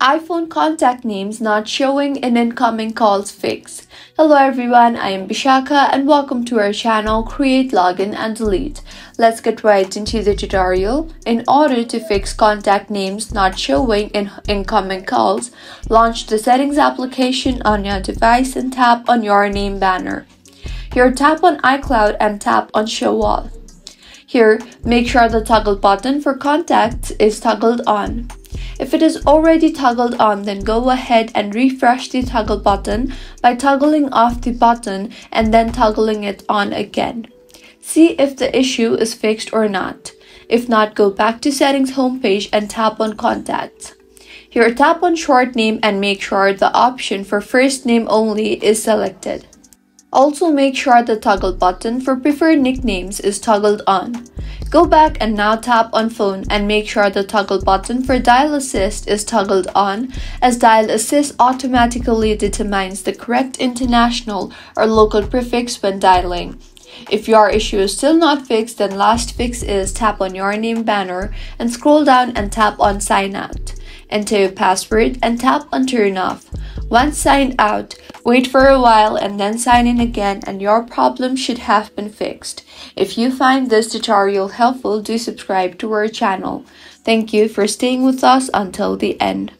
iPhone contact names not showing in incoming calls fix. Hello everyone, I am Bishaka and welcome to our channel Create Login and Delete. Let's get right into the tutorial. In order to fix contact names not showing in incoming calls, launch the settings application on your device and tap on your name banner. Here tap on iCloud and tap on show all. Here, make sure the toggle button for contacts is toggled on. If it is already toggled on, then go ahead and refresh the toggle button by toggling off the button and then toggling it on again. See if the issue is fixed or not. If not, go back to settings homepage and tap on contacts. Here tap on short name and make sure the option for first name only is selected. Also make sure the toggle button for preferred nicknames is toggled on. Go back and now tap on phone and make sure the toggle button for dial assist is toggled on as dial assist automatically determines the correct international or local prefix when dialing. If your issue is still not fixed, then last fix is tap on your name banner and scroll down and tap on sign out. Enter your password and tap on turn off. Once signed out, wait for a while and then sign in again and your problem should have been fixed. If you find this tutorial helpful, do subscribe to our channel. Thank you for staying with us until the end.